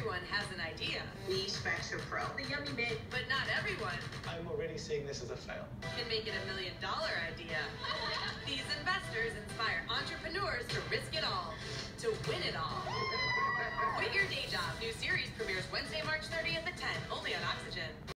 Everyone has an idea, The Spectra Pro. The yummy bit. but not everyone I'm already seeing this as a fail. can make it a million dollar idea. These investors inspire entrepreneurs to risk it all, to win it all.